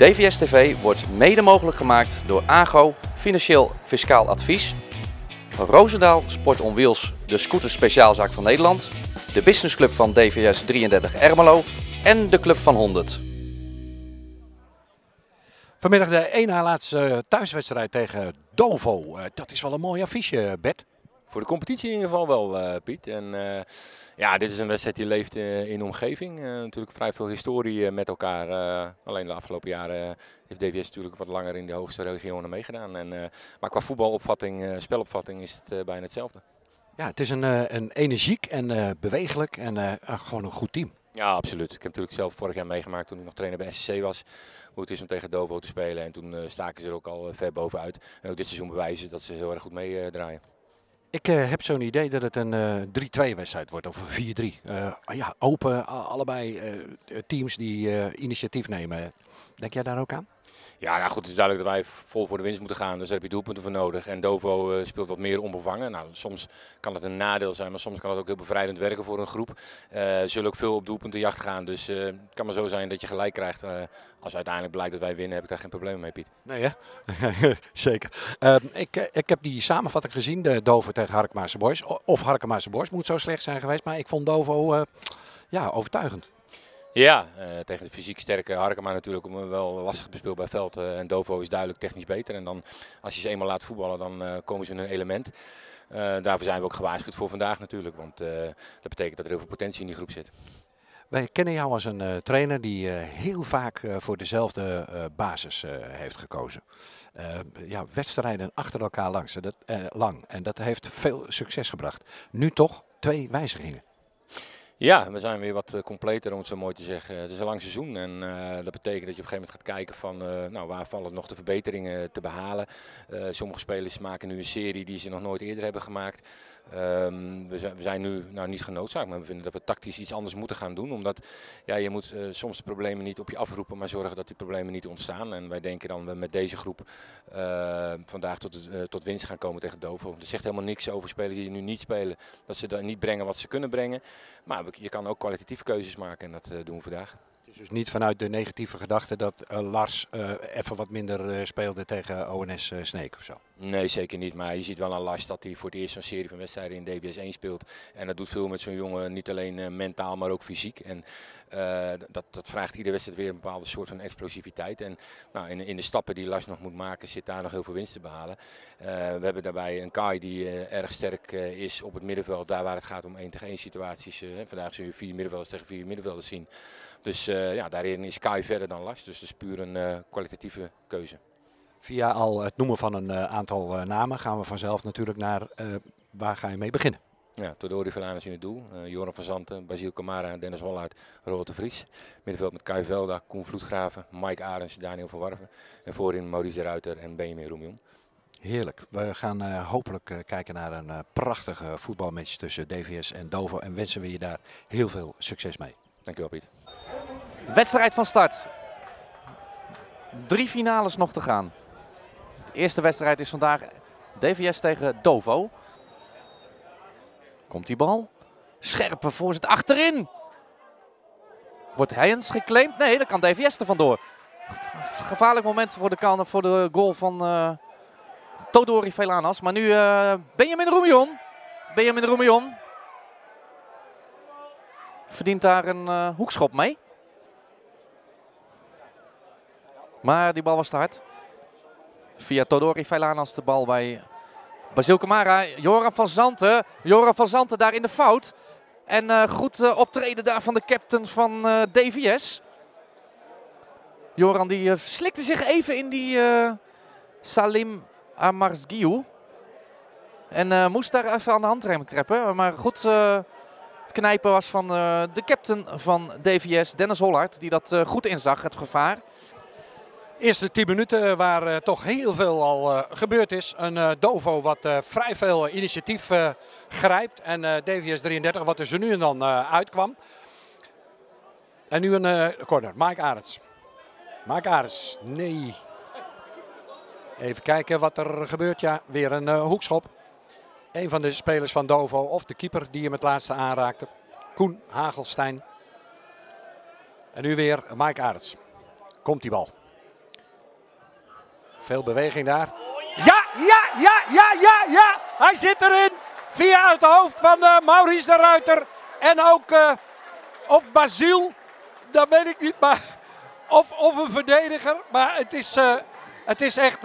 DVS TV wordt mede mogelijk gemaakt door AGO Financieel Fiscaal Advies, Roosendaal Sport on Wheels, de scooter speciaalzaak van Nederland, de businessclub van DVS 33 Ermelo en de Club van 100. Vanmiddag de één na laatste thuiswedstrijd tegen Dovo. Uh, dat is wel een mooi affiche, Bert. Voor de competitie in ieder geval wel, uh, Piet. En uh, ja, dit is een wedstrijd die leeft in de omgeving. natuurlijk vrij veel historie met elkaar. alleen de afgelopen jaren heeft DVS natuurlijk wat langer in de hoogste regionen meegedaan. En, maar qua voetbalopvatting, spelopvatting is het bijna hetzelfde. Ja, het is een, een energiek en bewegelijk en gewoon een goed team. Ja, absoluut. Ik heb natuurlijk zelf vorig jaar meegemaakt toen ik nog trainer bij SCC was. Hoe het is om tegen Dovo te spelen. En toen staken ze er ook al ver bovenuit. En ook dit seizoen bewijzen dat ze heel erg goed meedraaien. Ik uh, heb zo'n idee dat het een 3-2 wedstrijd wordt of een 4-3. ja, open, allebei teams die initiatief nemen. Denk jij daar ook aan? Ja, nou goed, het is duidelijk dat wij vol voor de winst moeten gaan. Dus daar heb je doelpunten voor nodig. En Dovo uh, speelt wat meer onbevangen. Nou, soms kan het een nadeel zijn, maar soms kan het ook heel bevrijdend werken voor een groep. Uh, zullen ook veel op doelpuntenjacht gaan. Dus uh, het kan maar zo zijn dat je gelijk krijgt. als uiteindelijk blijkt dat wij winnen, heb ik daar geen probleem mee, Piet. Nee, hè? Zeker. Ehm, ik, ik heb die samenvatting gezien, de Dovo tegen Harkemaarse Boys. Of Harkemaarse Boys moet zo slecht zijn geweest. Maar ik vond Dovo ja, overtuigend. Ja, uh, tegen de fysiek sterke Harkema natuurlijk wel lastig bespeelbaar veld. Uh, en Dovo is duidelijk technisch beter. En dan, als je ze eenmaal laat voetballen, dan uh, komen ze in een element. daarvoor zijn we ook gewaarschuwd voor vandaag natuurlijk. Want dat betekent dat er heel veel potentie in die groep zit. Wij kennen jou als een trainer die heel vaak voor dezelfde basis heeft gekozen. ja, wedstrijden achter elkaar langs, dat, lang. En dat heeft veel succes gebracht. Nu toch twee wijzigingen. Ja, we zijn weer wat eh, completer om het zo mooi te zeggen. Het is een lang seizoen en uh, dat betekent dat je op een gegeven moment gaat kijken van uh, nou, waar vallen nog de verbeteringen te behalen. Sommige spelers maken nu een serie die ze nog nooit eerder hebben gemaakt. Um, we, zijn, we, zijn, nu nou, niet genoodzaakt, maar we vinden dat we tactisch iets anders moeten gaan doen. Omdat ja, je moet soms de problemen niet op je afroepen, maar zorgen dat die problemen niet ontstaan. En wij denken dan we met deze groep vandaag tot, tot winst gaan komen tegen Dovo. Er zegt helemaal niks over spelers die nu niet spelen, dat ze niet brengen wat ze kunnen brengen. Maar je kan ook kwalitatieve keuzes maken en dat uh, doen we vandaag. Het is dus niet vanuit de negatieve gedachte dat Lars even wat minder speelde tegen ONS Sneek of zo? Nee, zeker niet. Maar je ziet wel aan Lars dat hij voor het eerst zo'n serie van wedstrijden in DBS 1 speelt. En dat doet veel met zo'n jongen, niet alleen mentaal, maar ook fysiek. En dat, dat vraagt iedere wedstrijd weer een bepaalde soort van explosiviteit. En nou, in, in de stappen die Lars nog moet maken, zit daar nog heel veel winst te behalen. we hebben daarbij een Kai die erg sterk is op het middenveld, daar waar het gaat om 1 tegen 1 situaties. vandaag zul je vier middenvelders tegen vier middenvelders zien. Dus ja, daarin is Kai verder dan Lars. Dus dat is puur een kwalitatieve keuze. Via al het noemen van een uh, aantal namen gaan we vanzelf natuurlijk naar waar ga je mee beginnen. Ja, Todori Verlanes in het doel. Joran van Zanten, Basiel Kamara, Dennis Hollaert, Robert de Vries. Middenveld met Kai Velda, Koen Vloedgraven, Mike Arends, Daniel van Warven. En voorin Maurice Ruiter en Benjamin Roemion. Heerlijk. We gaan uh, hopelijk uh, kijken naar een uh, prachtige voetbalmatch tussen DVS en Dovo. En wensen we je daar heel veel succes mee. Dankjewel Piet. Wedstrijd van start. Drie finales nog te gaan. Eerste wedstrijd is vandaag DVS tegen Dovo. Komt die bal. Scherpe voorzet achterin. Wordt Heijens geclaimd? Nee, dan kan DVS er vandoor. Gevaarlijk moment voor de, voor de goal van uh, Todori Velanas. Maar nu uh, Benjamin Roemion. Benjamin Roemion. Verdient daar een uh, hoekschop mee. Maar die bal was te hard. Via Todori Veilanas de bal bij Basil Kamara. Joran van Zanten. Joran van Zanten daar in de fout. En uh, goed uh, optreden daar van de captain van uh, DVS. Joran die slikte zich even in die Salim Amarsgiu. En moest daar even aan de handrem treppen. Maar goed, het knijpen was van de captain van DVS, Dennis Hollard. Die dat goed inzag, het gevaar. Eerste 10 minuten waar uh, toch heel veel al uh, gebeurd is. Een uh, Dovo wat vrij veel initiatief grijpt. En DVS 33 wat er zo nu en dan uitkwam. En nu een corner. Mike Arends. Mike Arends. Nee. Even kijken wat er gebeurt. Ja, weer een hoekschop. Een van de spelers van Dovo of de keeper die hem het laatste aanraakte. Koen Hagelstein. En nu weer Mike Arends. Komt die bal. Veel beweging daar. Ja, ja, ja, ja, ja, ja. Hij zit erin. Via het hoofd van uh, Maurice de Ruiter. En ook, uh, of Basiel. Dat weet ik niet, maar... Of, of een verdediger. Maar het is, uh, het is echt...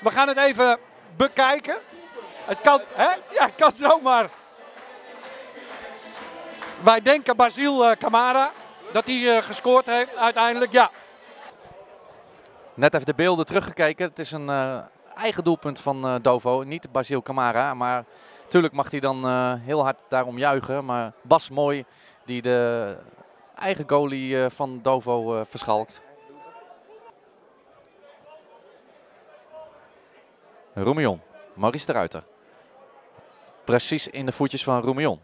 we gaan het even bekijken. Het kan, hè? Ja, het kan zomaar. Wij denken Basiel Camara dat hij gescoord heeft uiteindelijk. Ja, Net even de beelden teruggekeken. Het is een uh, eigen doelpunt van uh, Dovo. Niet Basil Camara. Maar natuurlijk mag hij dan uh, heel hard daarom juichen. Maar Bas Mooi die de eigen goalie van Dovo verschalkt. Roemion. Maurice de Ruiter. Precies in de voetjes van Roemion.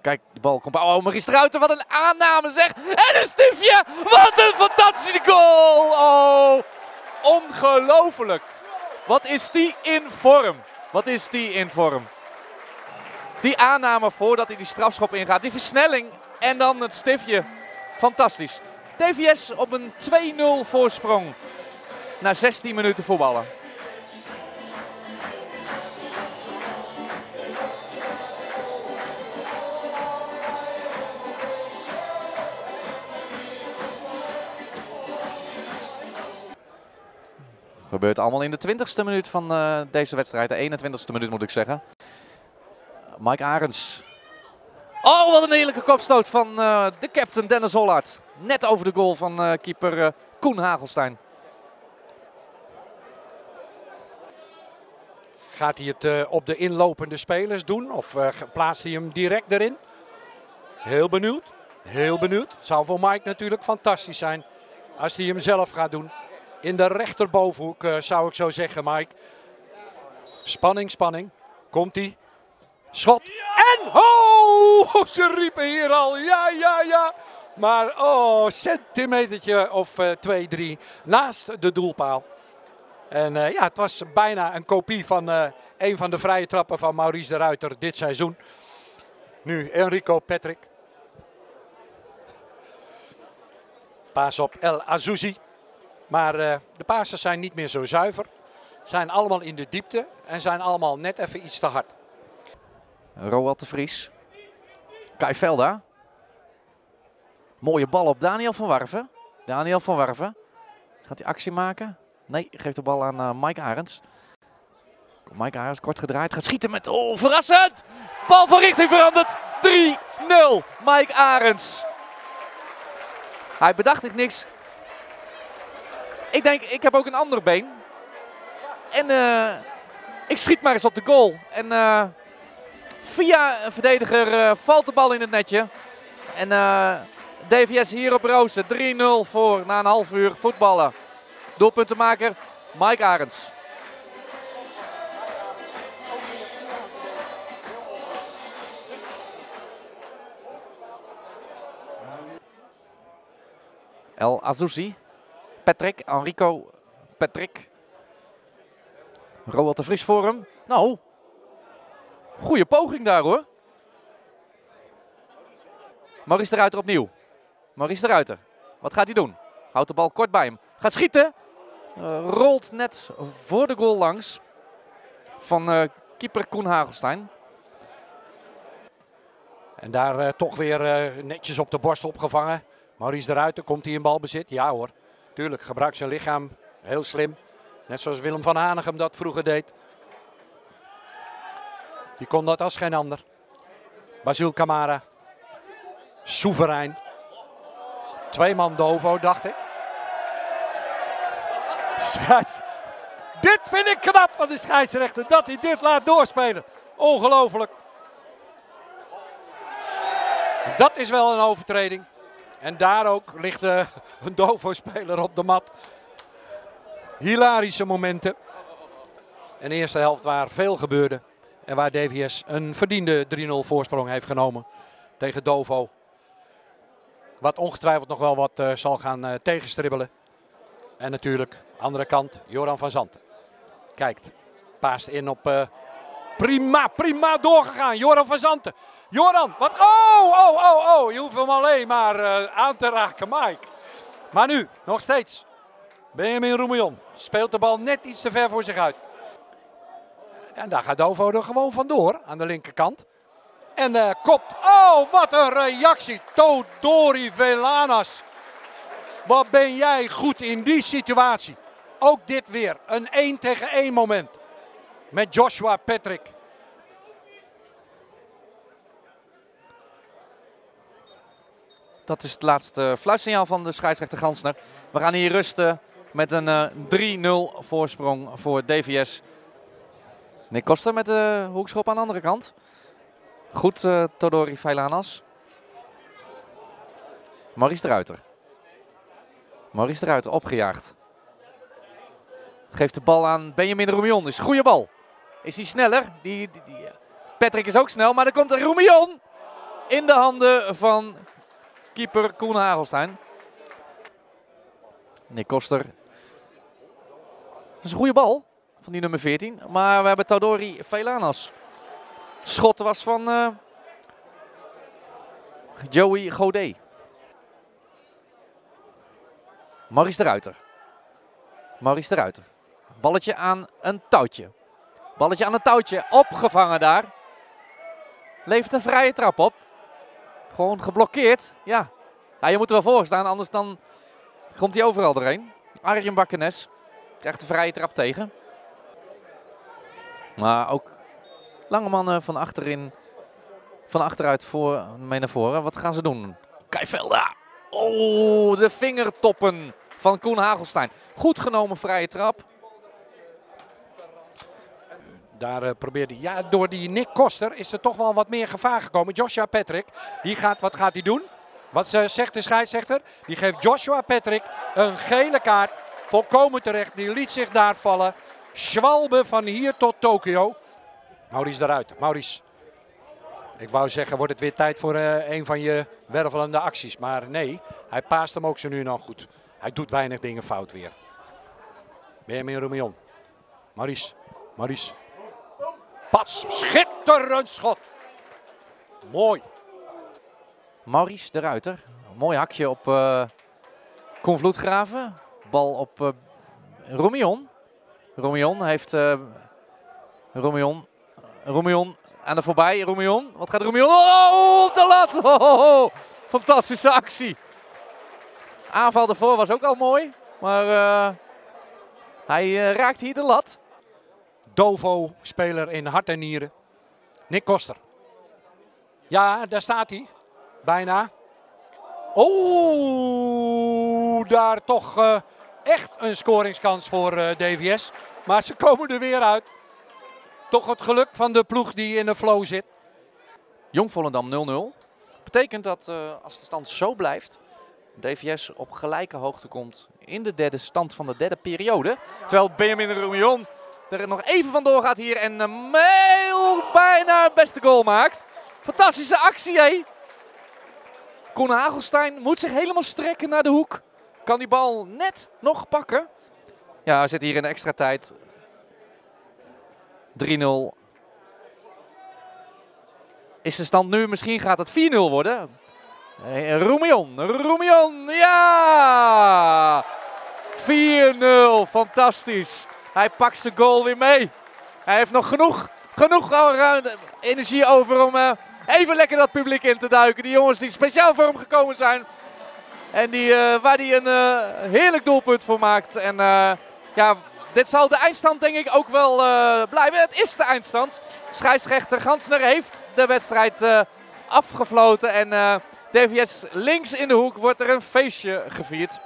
Kijk, die bal komt. Oh, Maurice de Ruiter, wat een aanname zeg. En een stiefje. Wat een fantastische goal. Oh, ongelooflijk. Wat is die in vorm? Wat is die in vorm? Die aanname voordat hij die strafschop ingaat. Die versnelling en dan het stiftje. Fantastisch. TVS op een 2-0 voorsprong. Na 16 minuten voetballen. Gebeurt allemaal in de 20ste minuut van uh, deze wedstrijd. De 21ste minuut moet ik zeggen. Mike Arends. Oh, wat een heerlijke kopstoot van uh, de captain Dennis Hollard. Net over de goal van uh, keeper Koen Hagelstein. Gaat hij het op de inlopende spelers doen of plaatst hij hem direct erin? Heel benieuwd. Heel benieuwd. Zou voor Mike natuurlijk fantastisch zijn als hij hem zelf gaat doen in de rechterbovenhoek, uh, zou ik zo zeggen, Mike. Spanning, spanning. Komt hij. Schot. En, oh, ze riepen hier al, ja, ja, ja. Maar, oh, centimetertje of uh, twee, drie naast de doelpaal. En uh, ja, het was bijna een kopie van een van de vrije trappen van Maurice de Ruiter dit seizoen. Nu Enrico Patrick. Paas op El Azouzi. Maar uh, de passes zijn niet meer zo zuiver. Zijn allemaal in de diepte en zijn allemaal net even iets te hard. Roald de Vries. Kai Velda. Mooie bal op Daniel van Warven. Daniel van Warven. Gaat hij actie maken? Nee, geeft de bal aan uh, Mike Arends. Mike Arends kort gedraaid. Gaat schieten met... Oh, verrassend! Bal van richting veranderd. 3-0. Mike Arends. Hij bedacht zich niks. Ik denk, ik heb ook een ander been. En uh, ik schiet maar eens op de goal. En uh, via een verdediger uh, valt de bal in het netje. En DVS hier op Roosen. 3-0 voor na een half uur voetballen. Doelpuntenmaker Mike Arends. El Azouzi Patrick, Enrico Patrick. Roald de Vries voor hem. Nou, goede poging daar hoor. Maurice de Ruiter opnieuw. Maurice de Ruiter. Wat gaat hij doen? Houdt de bal kort bij hem. Gaat schieten. Uh, rolt net voor de goal langs. Van uh, keeper Koen Hagelstein. En daar uh, toch weer netjes op de borst opgevangen. Maurice de Ruiter, komt hij in balbezit? Ja hoor. Tuurlijk, gebruikt zijn lichaam heel slim. Net zoals Willem van Hanegem dat vroeger deed. Die kon dat als geen ander. Basil Camara. Soeverein. Twee man Dovo, dacht ik. Dit vind ik knap van de scheidsrechter. Dat hij dit laat doorspelen. Ongelooflijk. Dat is wel een overtreding. En daar ook ligt een Dovo-speler op de mat. Hilarische momenten. Een eerste helft waar veel gebeurde. En waar DVS een verdiende 3-0 voorsprong heeft genomen tegen Dovo. Wat ongetwijfeld nog wel wat uh, zal gaan uh, tegenstribbelen. En natuurlijk, andere kant, Joran van Zanten. Kijkt, paast in op uh, prima, prima doorgegaan. Joran van Zanten. Joran, wat? Oh, oh, oh, oh. Je hoeft hem alleen maar uh, aan te raken, Mike. Maar nu, nog steeds. Benjamin Roemion speelt de bal net iets te ver voor zich uit. En daar gaat Dovo er gewoon vandoor aan de linkerkant. En uh, kopt. Oh, wat een reactie. Todori Velanas. Wat ben jij goed in die situatie. Ook dit weer. Een 1 tegen 1 moment. Met Joshua Patrick. Dat is het laatste fluitsignaal van de scheidsrechter Gansner. We gaan hier rusten met een uh, 3-0 voorsprong voor DVS. Nick Koster met de hoekschop aan de andere kant. Goed, uh, Todori Feilanas. Maurice de Ruiter. Maurice de Ruiter opgejaagd. Geeft de bal aan Benjamin Roemion. Is goede bal. Is hij sneller? Die, die, Patrick is ook snel, maar dan komt er Roemion in de handen van keeper Koen Hagelstein. Nick Koster. Dat is een goede bal van die nummer 14. Maar we hebben Todori Feilanas. Schot was van uh, Joey Godet. Maurice de Ruiter. Maurice de Ruiter. Balletje aan een touwtje. Balletje aan een touwtje. Opgevangen daar. Levert een vrije trap op. Gewoon geblokkeerd. Ja. je moet er wel voor staan, anders dan komt hij overal doorheen. Arjen Bakkenes krijgt de vrije trap tegen. Maar ook lange mannen van achterin, van achteruit voor, mee naar voren. Wat gaan ze doen? Keivelda. Oh, de vingertoppen van Koen Hagelstein. Goed genomen vrije trap. Daar uh, probeerde ja, door die Nick Koster is er toch wel wat meer gevaar gekomen. Joshua Patrick, die gaat, wat gaat hij doen? Wat zegt de scheidsrechter? Die geeft Joshua Patrick een gele kaart. Volkomen terecht. Die liet zich daar vallen. Schwalbe van hier tot Tokio. Maurice eruit. Maurice. Ik wou zeggen, wordt het weer tijd voor uh, een van je wervelende acties. Maar nee, hij paast hem ook zo nu en goed. Hij doet weinig dingen fout weer. Benjamin Roemion. Maurice. Maurice. Pas. Schitterend schot. Mooi. Maurice de Ruiter. mooi hakje op uh. Bal op uh, Roemion. Roemion heeft... Uh, Roemion. Roemion aan de voorbij. Roemion. Wat gaat Roemion? Oh, op de lat. Fantastische actie. Aanval ervoor was ook al mooi. Maar hij raakt hier de lat. Dovo, speler in hart en nieren. Nick Koster. Ja, daar staat hij. Bijna. Oh, daar toch uh, echt een scoringskans voor DVS. Maar ze komen er weer uit. Toch het geluk van de ploeg die in de flow zit. Jong Volendam 0-0. Betekent dat als de stand zo blijft, DVS op gelijke hoogte komt in de derde stand van de derde periode. Terwijl Benjamin Roemion er nog even vandoor gaat hier en mail bijna een beste goal maakt. Fantastische actie, hé. Koen Hagelstein moet zich helemaal strekken naar de hoek. Kan die bal net nog pakken. Ja, hij zit hier in extra tijd. 3-0. Is de stand nu, misschien gaat het 4-0 worden. Roemion, Roemion, ja! 4-0, fantastisch. Hij pakt zijn goal weer mee. Hij heeft nog genoeg, genoeg energie over om uh, even lekker dat publiek in te duiken. Die jongens die speciaal voor hem gekomen zijn. En die, uh, waar hij een uh, heerlijk doelpunt voor maakt. En ja, dit zal de eindstand denk ik ook wel blijven. Het is de eindstand. Scheidsrechter Gansner heeft de wedstrijd afgefloten. En DVS links in de hoek wordt er een feestje gevierd.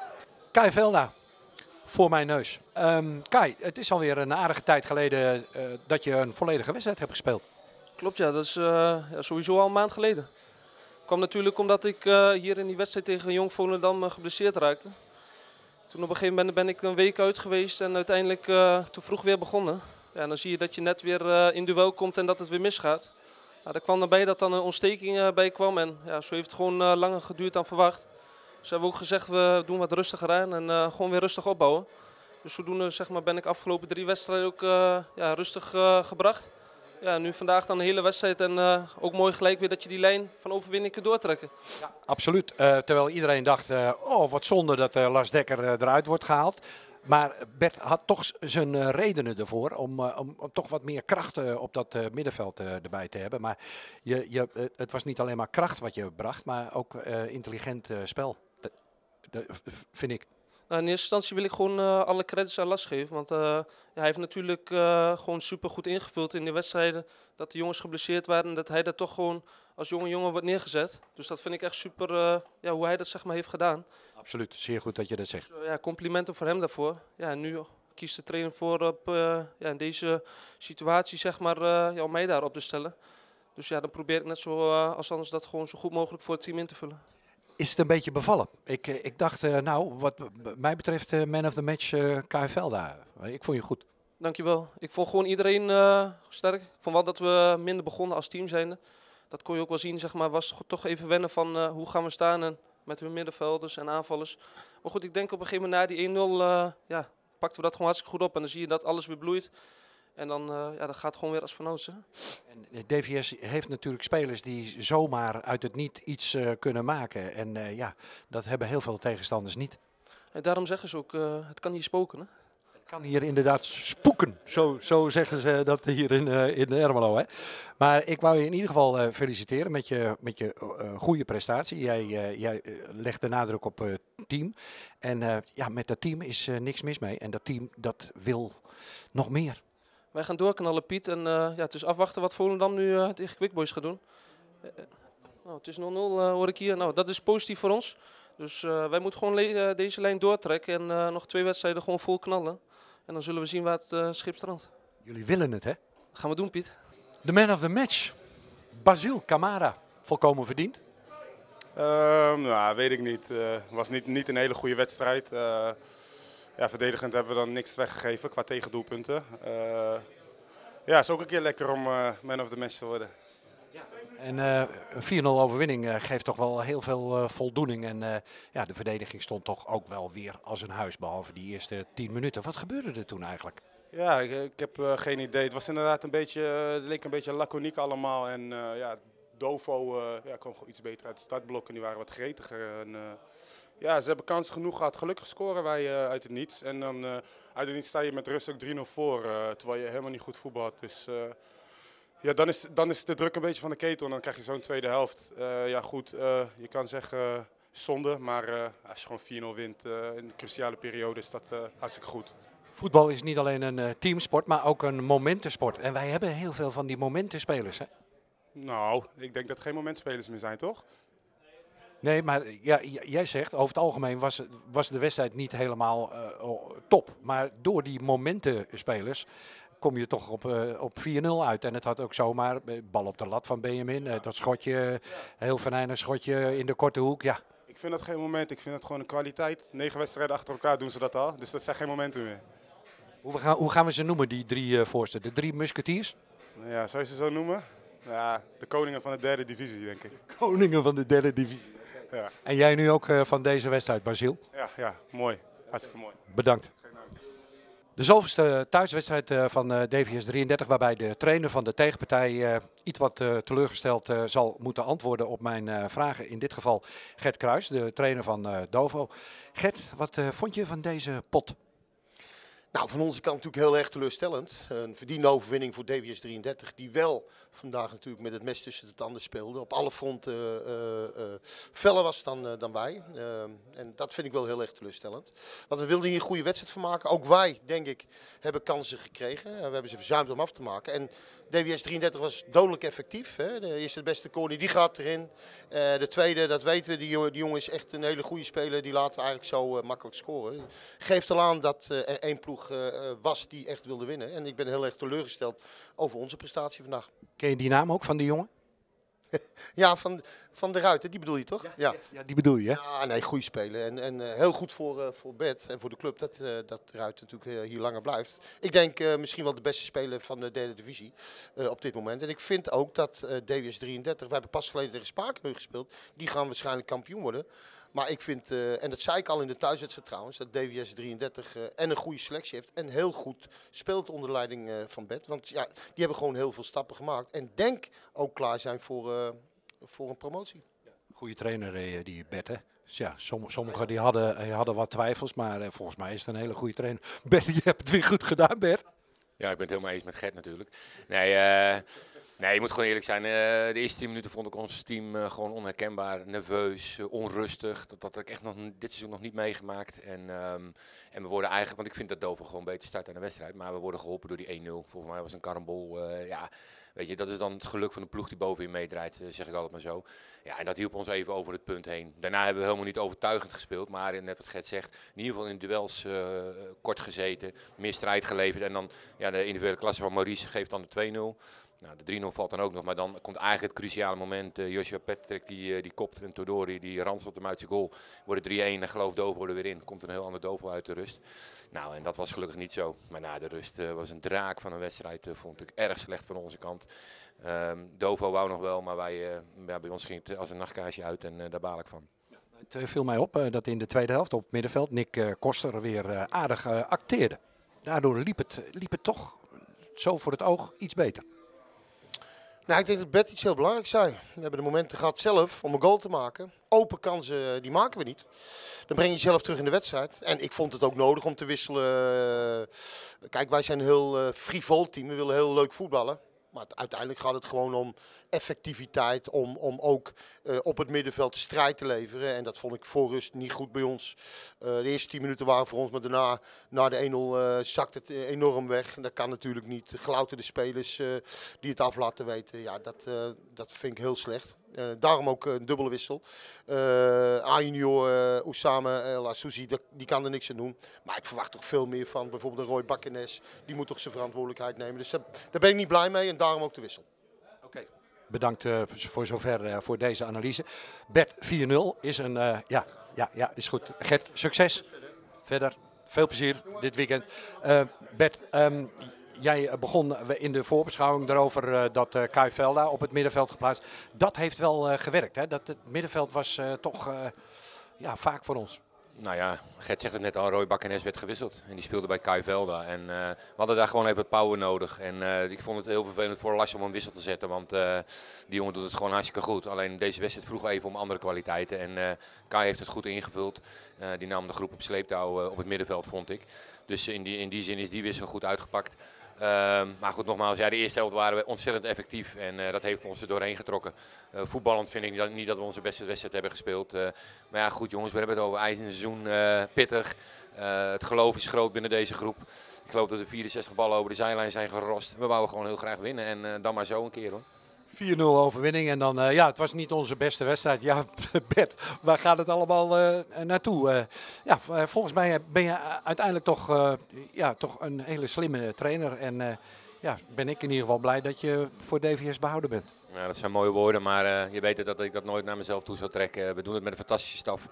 Kai Velda, voor mijn neus. Um, Kai, het is alweer een aardige tijd geleden uh, dat je een volledige wedstrijd hebt gespeeld. Klopt, ja. Dat is uh, ja, sowieso al een maand geleden. kwam natuurlijk omdat ik uh, hier in die wedstrijd tegen Jong Volendam geblesseerd raakte. Toen op een gegeven moment ben ik een week uit geweest en uiteindelijk te vroeg weer begonnen. Ja, en dan zie je dat je net weer in duel komt en dat het weer misgaat. Nou, er kwam erbij dat dan een ontsteking bij kwam en ja, zo heeft het gewoon langer geduurd dan verwacht. Dus hebben ook gezegd, we doen wat rustiger aan en uh, gewoon weer rustig opbouwen. Dus zodoende zeg maar, ben ik afgelopen drie wedstrijden ook ja, rustig gebracht. Ja, nu vandaag dan een hele wedstrijd en ook mooi gelijk weer dat je die lijn van overwinning kunt doortrekken. Ja, absoluut. terwijl iedereen dacht, oh wat zonde dat Lars Dekker eruit wordt gehaald. maar Bert had toch zijn redenen ervoor om, om, toch wat meer kracht op dat middenveld erbij te hebben. Maar je, je, het was niet alleen maar kracht wat je bracht, maar ook intelligent spel. Dat, vind ik. Nou, in eerste instantie wil ik gewoon uh, alle credits aan last geven. Want uh, ja, hij heeft natuurlijk uh, gewoon super goed ingevuld in de wedstrijden. Dat de jongens geblesseerd waren en dat hij dat toch gewoon als jonge jongen wordt neergezet. Dus dat vind ik echt super ja, hoe hij dat zeg maar heeft gedaan. Absoluut, zeer goed dat je dat zegt. Dus, ja, complimenten voor hem daarvoor. Ja, en nu kiest de trainer voor op, ja, in deze situatie zeg maar, ja, om mij daarop te stellen. Dus ja, dan probeer ik net zo als anders dat gewoon zo goed mogelijk voor het team in te vullen is het een beetje bevallen. Ik, eh, ik dacht, uh, nou, wat mij betreft, uh, man of the match KFL daar. Ik vond je goed. Dankjewel. Ik vond gewoon iedereen sterk. Vond wel dat we minder begonnen als team zijnde. Dat kon je ook wel zien, zeg maar, was toch even wennen van hoe gaan we staan en met hun middenvelders en aanvallers. Maar goed, ik denk op een gegeven moment na die 1-0, ja, pakten we dat gewoon hartstikke goed op. En dan zie je dat alles weer bloeit. En dan uh, ja, dat gaat gewoon weer als. En DVS heeft natuurlijk spelers die zomaar uit het niet iets uh, kunnen maken. En uh, ja, dat hebben heel veel tegenstanders niet. En daarom zeggen ze ook, het kan hier spoken. Hè? Het kan hier inderdaad spoeken. Zo, zo zeggen ze dat hier in, in Ermelo. Hè? Maar ik wou je in ieder geval feliciteren met je, met je goede prestatie. Jij, jij legt de nadruk op het team. En ja, met dat team is niks mis mee. En dat team dat wil nog meer. Wij gaan doorknallen, Piet. En uh, ja, het is afwachten wat Volendam nu uh, tegen Quickboys gaat doen. Uh, nou, het is 0-0 hoor ik hier. Nou, dat is positief voor ons. Dus wij moeten gewoon deze lijn doortrekken en nog twee wedstrijden gewoon vol knallen. En dan zullen we zien waar het schip strandt. Jullie willen het, hè? Dat gaan we doen, Piet. De man of the match. Basil Camara. Volkomen verdiend? Ehm, nou, weet ik niet. Het was niet, niet een hele goede wedstrijd ja, verdedigend hebben we dan niks weggegeven qua tegendoelpunten. Uh, ja, het is ook een keer lekker om uh, man of the match te worden. En uh, een 4-0 overwinning geeft toch wel heel veel voldoening. En ja, de verdediging stond toch ook wel weer als een huis, behalve die eerste 10 minuten. Wat gebeurde er toen eigenlijk? Ja, ik, ik heb geen idee. Het was inderdaad een beetje, het leek een beetje laconiek allemaal. En ja, Dovo ja, kwam gewoon iets beter uit de startblokken. Die waren wat gretiger. En, ja, ze hebben kans genoeg gehad. Gelukkig scoren wij uh, uit het niets. En dan uh, uit het niets sta je met rust ook 3-0 voor. Uh, terwijl je helemaal niet goed voetbalt. Dus ja, dan is, dan is de druk een beetje van de ketel. En dan krijg je zo'n tweede helft. ja goed, je kan zeggen zonde. Maar als je gewoon 4-0 wint in de cruciale periode is dat hartstikke goed. Voetbal is niet alleen een teamsport, maar ook een momentensport. En wij hebben heel veel van die momentenspelers. Hè? Nou, ik denk dat er geen momentspelers meer zijn, toch? Nee, maar ja, jij zegt over het algemeen was, was de wedstrijd niet helemaal uh, top. Maar door die momentenspelers kom je toch op, uh, op 4-0 uit. En het had ook zomaar, bal op de lat van Benjamin, uh, dat schotje, heel venijnig schotje in de korte hoek. Ja. Ik vind dat geen moment, ik vind het gewoon een kwaliteit. Negen wedstrijden achter elkaar doen ze dat al, dus dat zijn geen momenten meer. Hoe gaan, hoe gaan we ze noemen, die drie voorsten? De drie musketiers? Ja, zou je ze zo noemen? Ja, de koningen van de derde divisie, denk ik. Koningen van de derde divisie. Ja. En jij nu ook uh, van deze wedstrijd, Basiel? Ja, ja, mooi. Hartstikke mooi. Bedankt. De zoveelste thuiswedstrijd uh, van uh, DVS 33, waarbij de trainer van de tegenpartij iets wat teleurgesteld zal moeten antwoorden op mijn vragen. In dit geval Gert Kruis, de trainer van Dovo. Gert, wat vond je van deze pot? Nou, van onze kant natuurlijk heel erg teleurstellend. Een verdiende overwinning voor DWS 33, die wel vandaag natuurlijk met het mes tussen de tanden speelde. Op alle fronten uh, feller was dan, dan wij. en dat vind ik wel heel erg teleurstellend. Want we wilden hier een goede wedstrijd van maken. Ook wij, denk ik, hebben kansen gekregen. we hebben ze verzuimd om af te maken. En DWS 33 was dodelijk effectief. Hè. De eerste beste corner, die gaat erin. de tweede, dat weten we, die jongen, die jongen is echt een hele goede speler. Die laten we eigenlijk zo makkelijk scoren. Geeft al aan dat er één ploeg was die echt wilde winnen. En ik ben heel erg teleurgesteld over onze prestatie vandaag. Ken je die naam ook van die jongen? ja, van, van de Ruiter, die bedoel je toch? Ja, ja. ja die bedoel je. Hè? Ja, nee, goede speler. En, en uh, heel goed voor, uh, voor Bed en voor de club dat, uh, dat Ruiter natuurlijk hier langer blijft. Ik denk misschien wel de beste speler van de derde divisie op dit moment. En ik vind ook dat DWS 33, we hebben pas geleden tegen Spakenburg gespeeld, die gaan waarschijnlijk kampioen worden. Maar ik vind, uh, en dat zei ik al in de thuiswedstrijd trouwens, dat DWS 33 uh, en een goede selectie heeft. En heel goed speelt onder leiding uh, van Bed. Want ja, die hebben gewoon heel veel stappen gemaakt. En denk ook klaar zijn voor, voor een promotie. Goede trainer die Bed hè. Dus ja, sommigen die hadden, die hadden wat twijfels, maar volgens mij is het een hele goede trainer. Bert, je hebt het weer goed gedaan, Bert. Ja, ik ben het helemaal eens met Gert natuurlijk. Nee, uh, nee, je moet gewoon eerlijk zijn. Uh, de eerste 10 minuten vond ik ons team uh, gewoon onherkenbaar, nerveus, onrustig. Dat, heb ik echt nog dit seizoen nog niet meegemaakt. En, um, en we worden eigenlijk, want ik vind dat Dover gewoon beter start aan de wedstrijd. Maar we worden geholpen door die 1-0. Volgens mij was een karambol. ja, Weet je, dat is dan het geluk van de ploeg die bovenin meedraait, eh, zeg ik altijd maar zo. Ja, en dat hielp ons even over het punt heen. Daarna hebben we helemaal niet overtuigend gespeeld, maar net wat Gert zegt, in ieder geval in duels kort gezeten, meer strijd geleverd. En dan ja, de individuele klasse van Maurice geeft dan de 2-0. Nou, de 3-0 valt dan ook nog, maar dan komt eigenlijk het cruciale moment. Uh, Joshua Patrick die, uh, die kopt en Todori die ranselt hem uit zijn goal. Wordt 3-1 en geloof Dovo er weer in. Komt een heel ander Dovo uit de rust. Nou, en dat was gelukkig niet zo. Maar na de rust uh, was een draak van een wedstrijd, vond ik erg slecht van onze kant. Um, Dovo wou nog wel, maar wij, ja, bij ons ging het als een nachtkaarsje uit en daar baal ik van. Het viel mij op dat in de tweede helft op het middenveld Nick Koster weer aardig acteerde. Daardoor liep het, liep het toch zo voor het oog iets beter. Nou, ik denk dat Bert iets heel belangrijks zei. We hebben de momenten gehad zelf om een goal te maken. Open kansen, die maken we niet. Dan breng je jezelf terug in de wedstrijd. En ik vond het ook nodig om te wisselen. Kijk, wij zijn een heel uh, frivol team. We willen heel leuk voetballen. Maar uiteindelijk gaat het gewoon om effectiviteit, om, om ook uh, op het middenveld strijd te leveren. En dat vond ik voor rust niet goed bij ons. Uh, de eerste 10 minuten waren voor ons, maar daarna, na de 1-0, uh, zakt het enorm weg. En dat kan natuurlijk niet. Gelouterde spelers die het af laten weten, ja, dat, dat vind ik heel slecht. Daarom ook een dubbele wissel. Uh, A-junior, uh, La die kan er niks aan doen. Maar ik verwacht toch veel meer van bijvoorbeeld een Roy Bakkenes. Die moet toch zijn verantwoordelijkheid nemen. Dus daar ben ik niet blij mee en daarom ook de wissel. Bedankt voor zover voor deze analyse. Bert 4-0 is een, ja, ja, ja, is goed. Gert, succes. Verder, veel plezier dit weekend. Bert, um, jij eh, begon in de voorbeschouwing eh, dat Kai Velda op het middenveld geplaatst. Dat heeft wel gewerkt. Hè? Dat, het middenveld was toch ja, vaak voor ons. Nou ja, Gert zegt het net al, Roy Bakkenes werd gewisseld. En die speelde bij Kai Velda. En we hadden daar gewoon even power nodig. En ik vond het heel vervelend voor Lasje om een wissel te zetten. Want die jongen doet het gewoon hartstikke goed. Alleen deze wedstrijd vroeg even om andere kwaliteiten. En Kai heeft het goed ingevuld. die nam de groep op sleeptouw op het middenveld, vond ik. Dus in die, in die zin is die wissel goed uitgepakt. Ehm, maar goed, nogmaals, ja, de eerste helft waren we ontzettend effectief en uh, dat heeft ons er doorheen getrokken. Uh, voetballend vind ik niet dat we onze beste wedstrijd hebben gespeeld. Uh, maar ja, goed jongens, we hebben het over ijs in het seizoen, pittig. het geloof is groot binnen deze groep. Ik geloof dat er 64 ballen over de zijlijn zijn gerost. We wouden gewoon heel graag winnen en dan maar zo een keer hoor. 4-0 overwinning. En dan, uh, ja, het was niet onze beste wedstrijd. Ja, Bert, waar gaat het allemaal uh, naartoe? Uh, ja, volgens mij ben je uiteindelijk toch, ja, toch een hele slimme trainer. En ja, ben ik in ieder geval blij dat je voor DVS behouden bent. Ja, dat zijn mooie woorden, maar je weet dat ik dat nooit naar mezelf toe zou trekken. We doen het met een fantastische staf.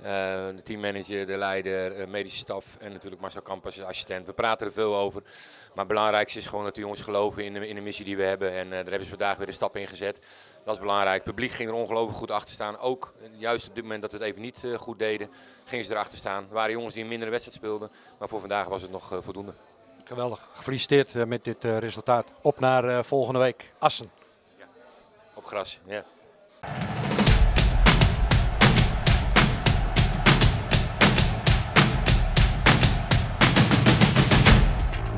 Uh, de teammanager, de leider, uh, medische staf en natuurlijk Marcel Kamp als assistent. We praten er veel over. Maar het belangrijkste is gewoon dat de jongens geloven in de, in de missie die we hebben. En uh, daar hebben ze vandaag weer een stap in gezet. Dat is belangrijk. Het publiek ging er ongelooflijk goed achter staan. Ook juist op dit moment dat we het even niet goed deden, gingen ze erachter staan. Er waren jongens die een mindere wedstrijd speelden. Maar voor vandaag was het nog voldoende. Geweldig. Gefeliciteerd met dit resultaat. Op naar volgende week. Assen. Ja. Op gras, ja.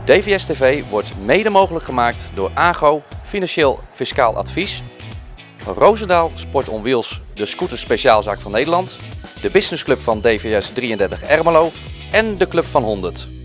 DVS TV wordt mede mogelijk gemaakt door AGO Financieel Fiscaal Advies, Roosendaal Sport on Wheels, de scooter speciaalzaak van Nederland, de businessclub van DVS 33 Ermelo en de Club van 100.